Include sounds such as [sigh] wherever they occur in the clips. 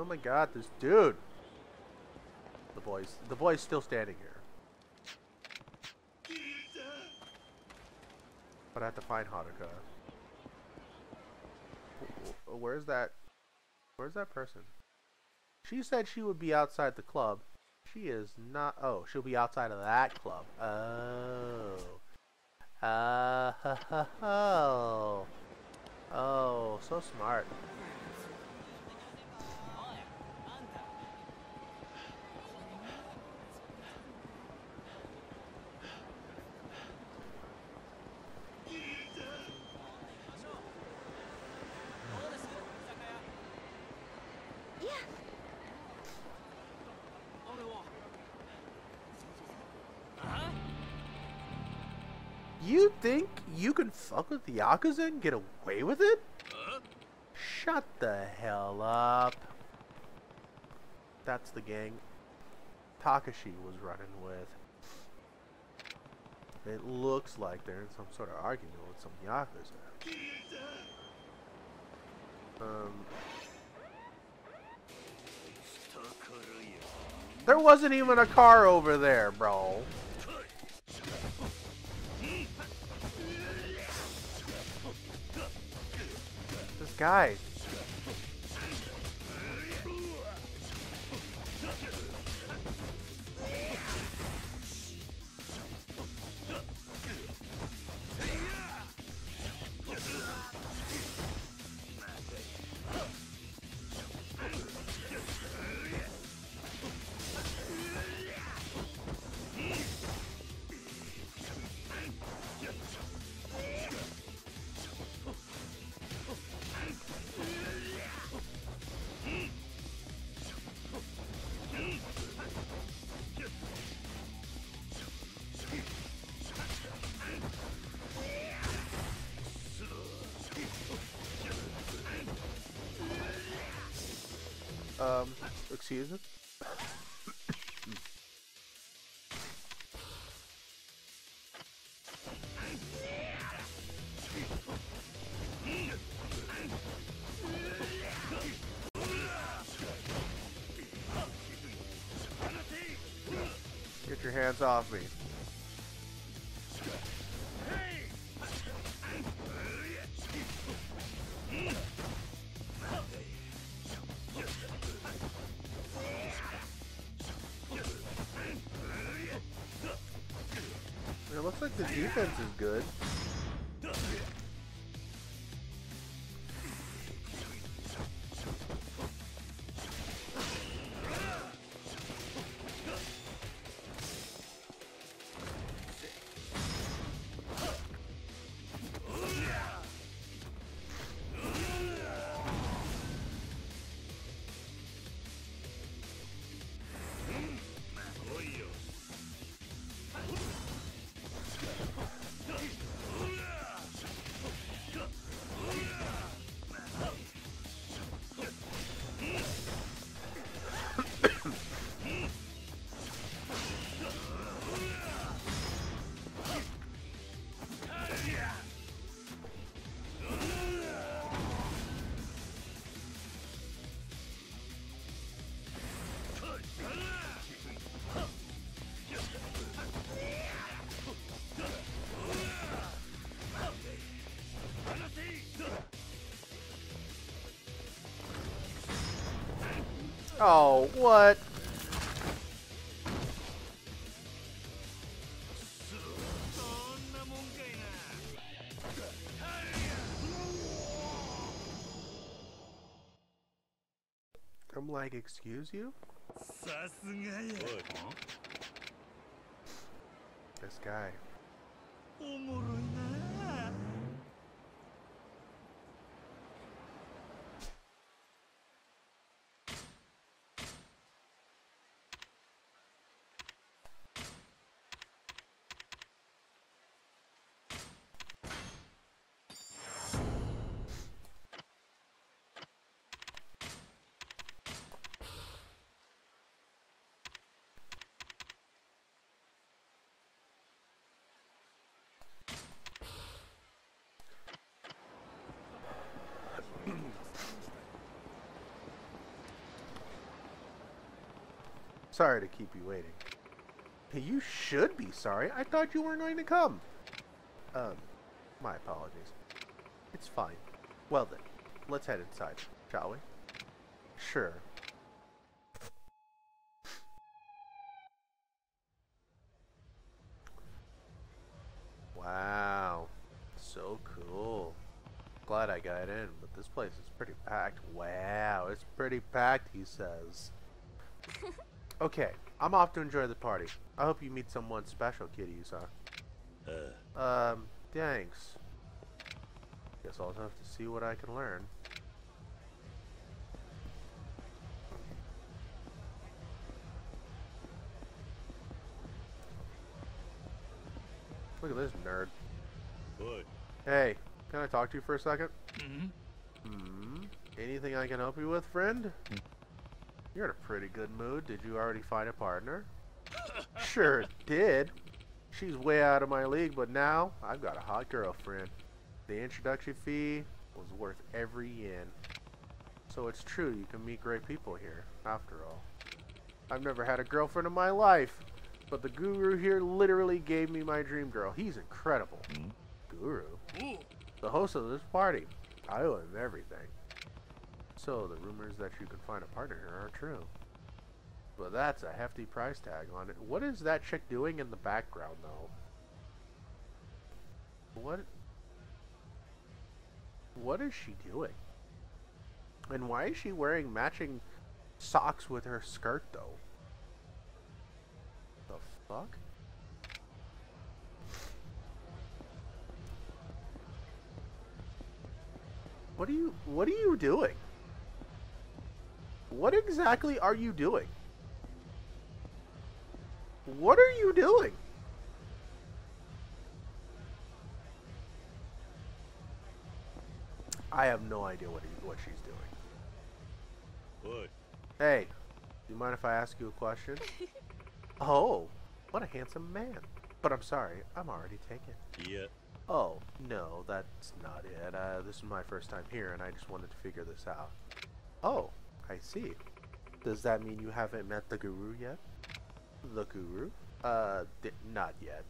Oh my god, this dude. The boy's the boy's still standing here. But I have to find Haruka. Where's that? Where's that person? She said she would be outside the club. She is not. Oh, she'll be outside of that club. Oh. Uh, [laughs] oh. Oh, so smart. You think you can fuck with the Yakuza and get away with it? Shut the hell up. That's the gang Takashi was running with. It looks like they're in some sort of argument with some Yakuza. Um, there wasn't even a car over there, bro. This Um, excuse me? Get your hands off me. Like the defense is good. Oh, what? I'm like, excuse you? This guy. Sorry to keep you waiting. You should be sorry. I thought you weren't going to come. Um, my apologies. It's fine. Well then, let's head inside, shall we? Sure. Wow. So cool. Glad I got in, but this place is pretty packed. Wow, it's pretty packed, he says. [laughs] okay, I'm off to enjoy the party. I hope you meet someone special, Kiryu-san. Uh. Um, thanks. Guess I'll have to see what I can learn. Look at this nerd. What? Hey, can I talk to you for a second? Mm-hmm. Hmm. Anything I can help you with, friend? You're in a pretty good mood. Did you already find a partner? sure did. She's way out of my league, but now I've got a hot girlfriend. The introduction fee was worth every yen. So it's true, you can meet great people here, after all. I've never had a girlfriend in my life, but the guru here literally gave me my dream girl. He's incredible. Mm. Guru? Ooh. The host of this party. I owe him everything. So the rumors that you can find a partner here are true. But that's a hefty price tag on it. What is that chick doing in the background though? What What is she doing? And why is she wearing matching socks with her skirt though? The fuck? What are you what are you doing? What exactly are you doing? What are you doing? I have no idea what he, what she's doing. What? Hey, do you mind if I ask you a question? [laughs] oh, what a handsome man. But I'm sorry, I'm already taken. Yeah. Oh, no, that's not it. Uh, this is my first time here, and I just wanted to figure this out. Oh, I see. Does that mean you haven't met the guru yet? The guru? Uh, not yet.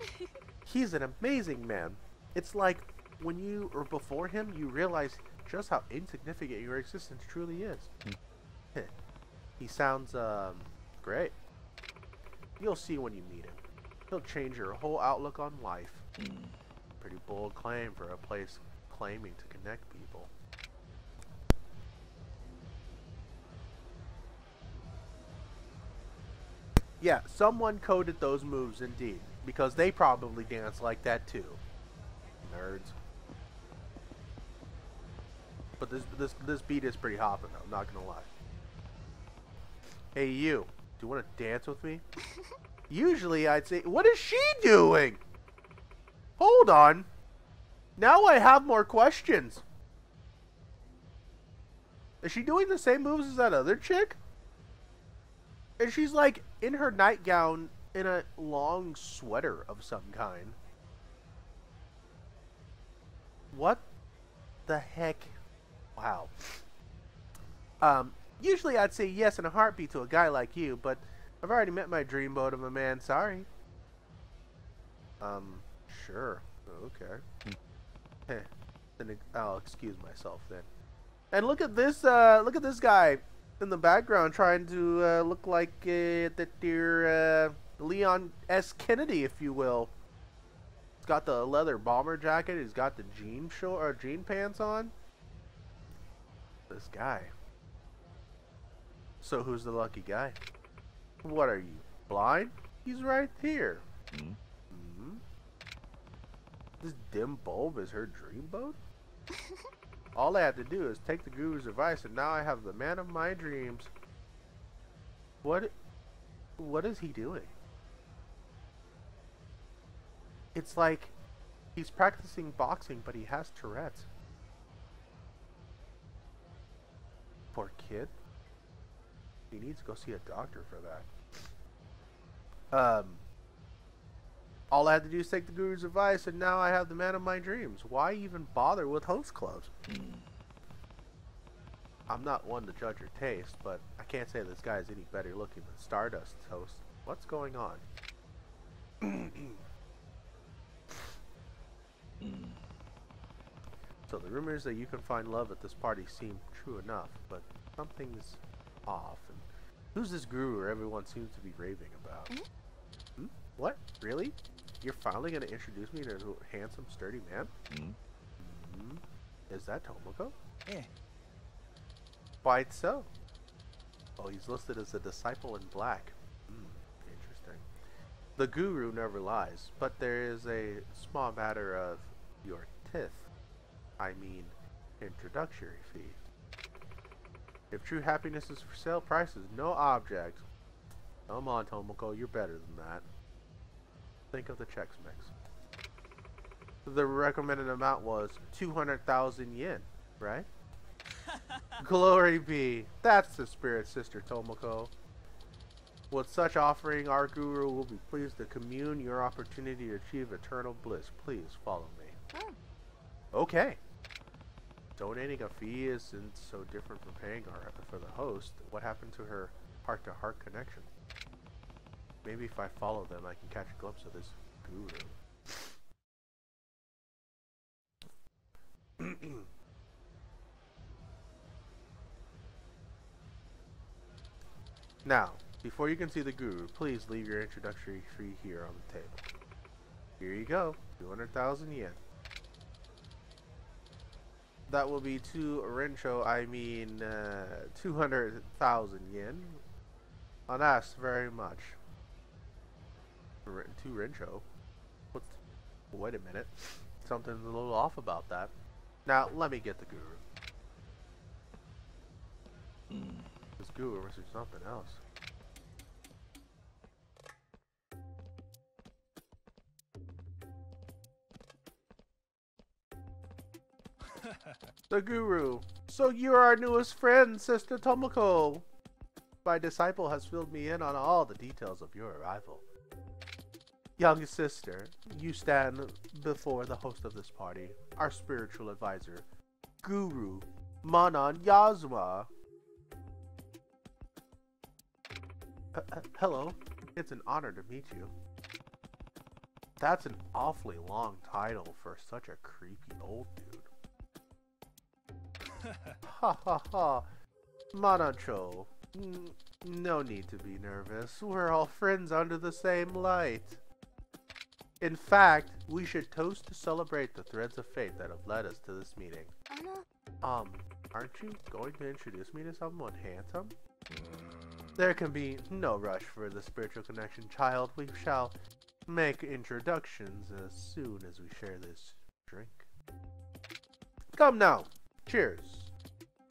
[laughs] He's an amazing man. It's like when you, or before him, you realize just how insignificant your existence truly is. [laughs] he sounds, um, great. You'll see when you meet him. He'll change your whole outlook on life. Pretty bold claim for a place claiming to connect people. Yeah, someone coded those moves indeed, because they probably dance like that too. Nerds. But this this this beat is pretty hopping though, I'm not gonna lie. Hey you, do you wanna dance with me? [laughs] Usually I'd say what is she doing? Hold on. Now I have more questions. Is she doing the same moves as that other chick? And she's like in her nightgown in a long sweater of some kind. What the heck? Wow. Um, usually I'd say yes in a heartbeat to a guy like you, but I've already met my dreamboat of a man, sorry. Um, sure. Okay. [laughs] Then I'll excuse myself then. And look at this, uh, look at this guy in the background trying to uh, look like uh, that dear uh, Leon S. Kennedy, if you will. He's got the leather bomber jacket. He's got the jean short or jean pants on. This guy. So who's the lucky guy? What are you blind? He's right here. Mm. hmm This dim bulb is her dreamboat. [laughs] All I had to do is take the guru's advice, and now I have the man of my dreams. What? What is he doing? It's like he's practicing boxing, but he has Tourette's. Poor kid. He needs to go see a doctor for that. Um. All I had to do is take the guru's advice, and now I have the man of my dreams. Why even bother with host clubs? I'm not one to judge your taste, but I can't say this guy is any better looking than Stardust host. What's going on? [clears throat] so the rumors that you can find love at this party seem true enough, but something's off. And who's this guru everyone seems to be raving about? Mhm. Hmm? What? Really? You're finally going to introduce me to a handsome, sturdy man? Hmm? Hmm? Is that Tomoko? Eh. Quite so. Oh, he's listed as a disciple in black. Hmm, interesting. The guru never lies, but there is a small matter of your tith. I mean, introductory fee. If true happiness is for sale, price is no object. Come on, Tomoko, you're better than that. Think of the checks mix. The recommended amount was 200,000 yen, right? [laughs] Glory be. That's the spirit, Sister Tomoko. With such offering, our guru will be pleased to commune your opportunity to achieve eternal bliss. Please follow me. Oh. Okay. Donating a fee isn't so different from paying our, for the host. What happened to her heart-to-heart connection? Maybe if I follow them, I can catch a glimpse of this guru. [clears throat] Now, before you can see the guru, please leave your introductory fee here on the table. Here you go, 200,000 yen. That will be two Rencho, I mean, uh, 200,000 yen. Oh, that's very much. Rencho? What's, wait a minute. Something's a little off about that. Now, let me get the guru. Hmm. This guru must be something else. [laughs] the guru. So you're our newest friend, Sister Tomoko. My disciple has filled me in on all the details of your arrival. Young sister, you stand before the host of this party, our spiritual advisor, Guru Manan Yazuma. Uh, uh, hello. It's an honor to meet you. That's an awfully long title for such a creepy old dude. [laughs] Ha ha ha. Manacho. No need to be nervous. We're all friends under the same light. In fact, we should toast to celebrate the threads of fate that have led us to this meeting. Um, aren't you going to introduce me to someone handsome? There can be no rush for the spiritual connection, child. We shall make introductions as soon as we share this drink. Come now. Cheers.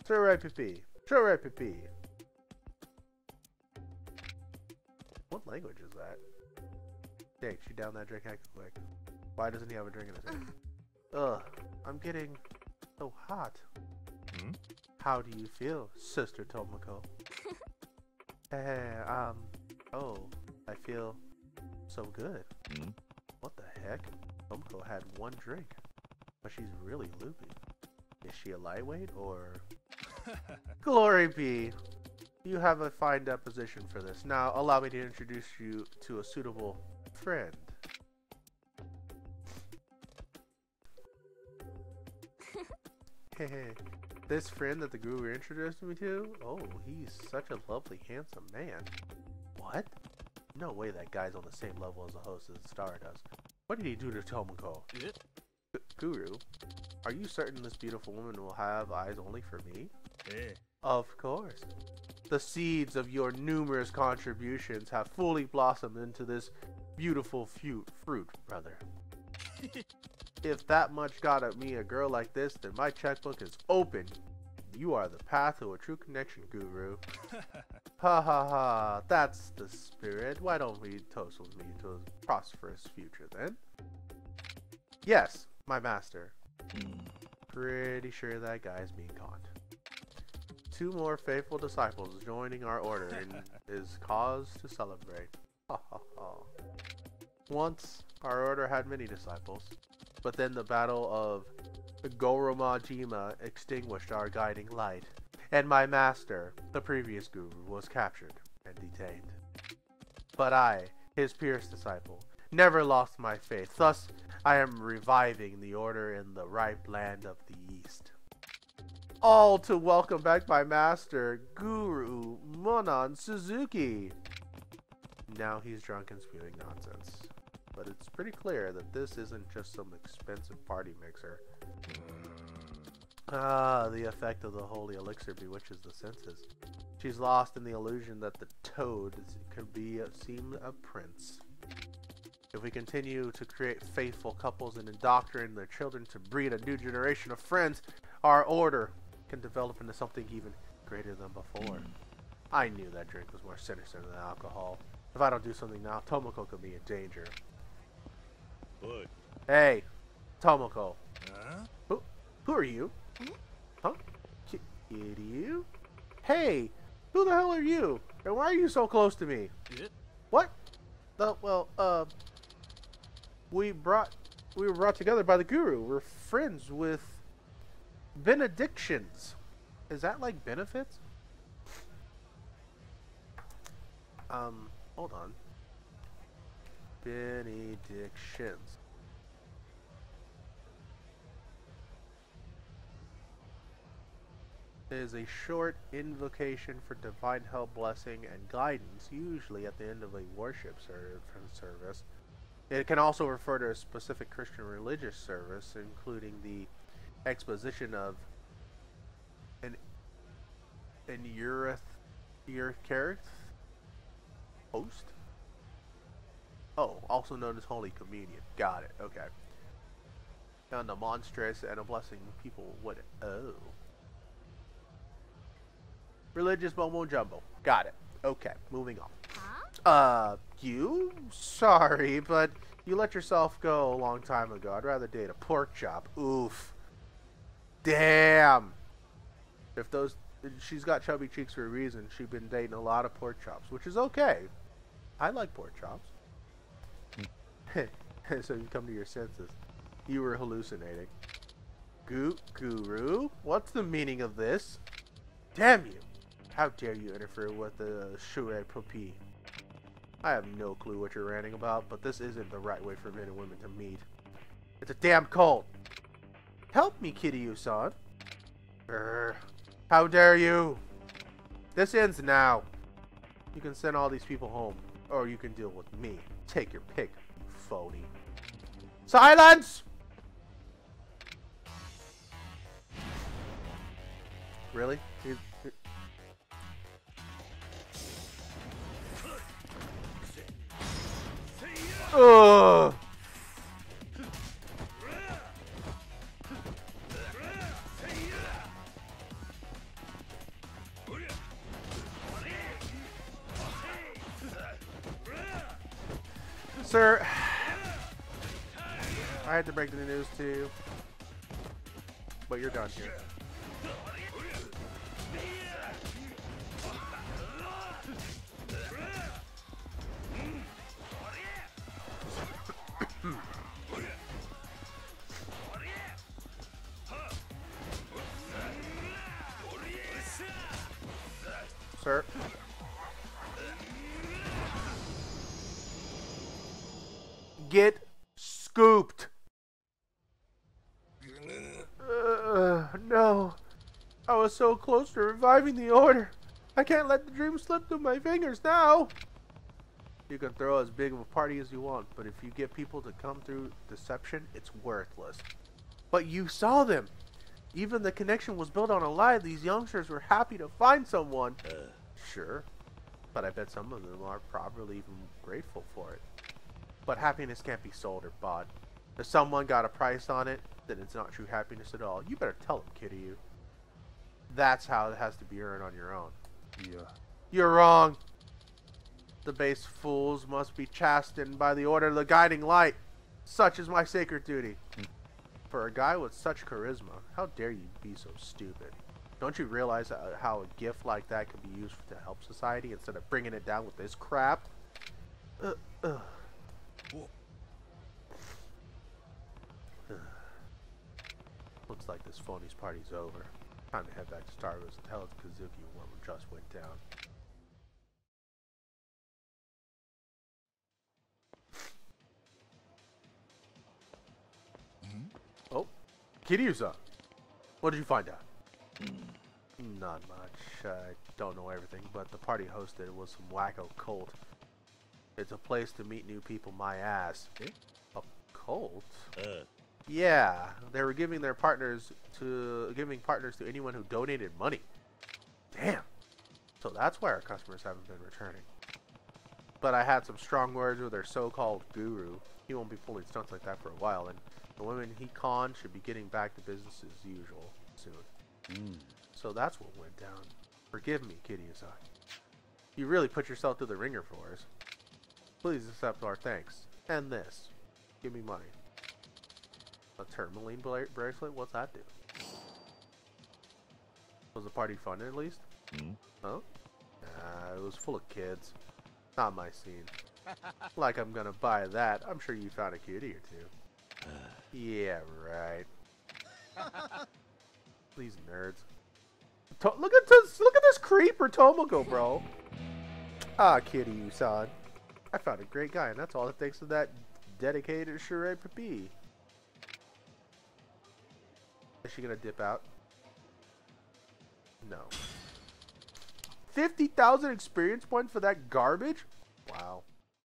Sir IPP. Sir IPP. What language is that? Dang, she down that drink heck quick. Why doesn't he have a drink in his hand? [sighs] Ugh, I'm getting so hot. Hmm? How do you feel, Sister Tomoko? Hey, [laughs] um, oh, I feel so good. Hmm? What the heck? Tomoko had one drink, but she's really loopy. Is she a lightweight or? [laughs] Glory be! You have a fine deposition for this. Now, allow me to introduce you to a suitable friend. [laughs] Hey, this friend that the guru introduced me to? Oh, he's such a lovely, handsome man. What? No way that guy's on the same level as the host of the Stardust. What did he do to Tomoko? G- Guru, are you certain this beautiful woman will have eyes only for me? Eh. Of course. The seeds of your numerous contributions have fully blossomed into this beautiful fu- fruit, brother. [laughs] if that much got at me a girl like this, then my checkbook is open. You are the path to a true connection, Guru. [laughs] Ha ha ha, that's the spirit. Why don't we toast with me to a prosperous future then? Yes, my master. Pretty sure that guy's being conned. Two more faithful disciples joining our order [laughs] and is cause to celebrate. Ha ha ha. Once, our order had many disciples, but then the battle of Goromajima extinguished our guiding light, and my master, the previous guru, was captured and detained. But I, his purest disciple, never lost my faith. Thus, I am reviving the order in the ripe land of the East. All to welcome back my master, Guru Monan Suzuki. Now he's drunk and spewing nonsense. But it's pretty clear that this isn't just some expensive party mixer. Ah, the effect of the holy elixir bewitches the senses. She's lost in the illusion that the toad can be seem a prince. If we continue to create faithful couples and indoctrinate their children to breed a new generation of friends, our order can develop into something even greater than before. I knew that drink was more sinister than alcohol. If I don't do something now, Tomoko could be in danger. Oi. Hey, Tomoko, Huh? who are you? Huh? Ki- Kiryu? Hey, who the hell are you? And why are you so close to me? It? What? The, well, uh, we brought, we were brought together by the guru. We're friends with benedictions. Is that like benefits? Um, hold on. Benedictions. is a short invocation for divine help, blessing, and guidance, usually at the end of a worship service. It can also refer to a specific Christian religious service, including the exposition of an an Eucharist host. Oh, also known as Holy Communion. Got it. Okay. And a monstrous and a blessing people would. Oh. Religious Momo Jumbo. Got it. Okay, moving on. Uh, you? Sorry, but you let yourself go a long time ago. I'd rather date a pork chop. Oof. Damn. If those, she's got chubby cheeks for a reason. She's been dating a lot of pork chops, which is okay. I like pork chops. [laughs] so you come to your senses. You were hallucinating. Gu guru? What's the meaning of this? Damn you! How dare you interfere with the Shure Puppy? I have no clue what you're ranting about, but this isn't the right way for men and women to meet. It's a damn cult! Help me, Kiryu-san! How dare you! This ends now. You can send all these people home, or you can deal with me. Take your pick, Silence! Really? Ugh. Sir, I had to break the news to you, but you're done here. Sir. Get scooped. Uh, no. I was so close to reviving the order. I can't let the dream slip through my fingers now. You can throw as big of a party as you want, but if you get people to come through deception, it's worthless. But you saw them. Even the connection was built on a lie. These youngsters were happy to find someone. Uh, Sure. But I bet some of them are probably even grateful for it. But happiness can't be sold or bought. If someone got a price on it, then it's not true happiness at all. You better tell them, Kiryu. That's how it has to be earned on your own. yeah. You're wrong. The base fools must be chastened by the order of the guiding light. Such is my sacred duty. For a guy with such charisma, how dare you be so stupid? Don't you realize uh, how a gift like that could be used to help society instead of bringing it down with this crap? Uh, uh. [sighs] [sighs] Looks like this phony's party's over. Time to head back to Stardust's and tell Kazuki what just went down. Oh, Kiryu-san, what did you find out? Not much. I don't know everything, but the party hosted was some wacko cult. It's a place to meet new people, my ass. Eh? A cult? Uh, Yeah, they were giving their partners to giving partners to anyone who donated money. Damn. So that's why our customers haven't been returning. But I had some strong words with their so-called guru. He won't be pulling stunts like that for a while, and the women he conned should be getting back to business as usual soon. mm, So that's what went down. Forgive me, Kitty Asai. You really put yourself through the ringer for us. Please accept our thanks. And this. Give me money. A tourmaline bla- bracelet? What's that do? Was the party fun at least? mm. Huh? Nah, it was full of kids. Not my scene. [laughs] like I'm gonna buy that. I'm sure you found a cutie or two. [sighs] yeah, right. [laughs] These nerds. To- look at this! Look at this creeper, Tomoko, bro. Ah, kitty, you son. I found a great guy, and that's all it takes to that dedicated Sheree Papi. Is she gonna dip out? No. 50,000 experience points for that garbage?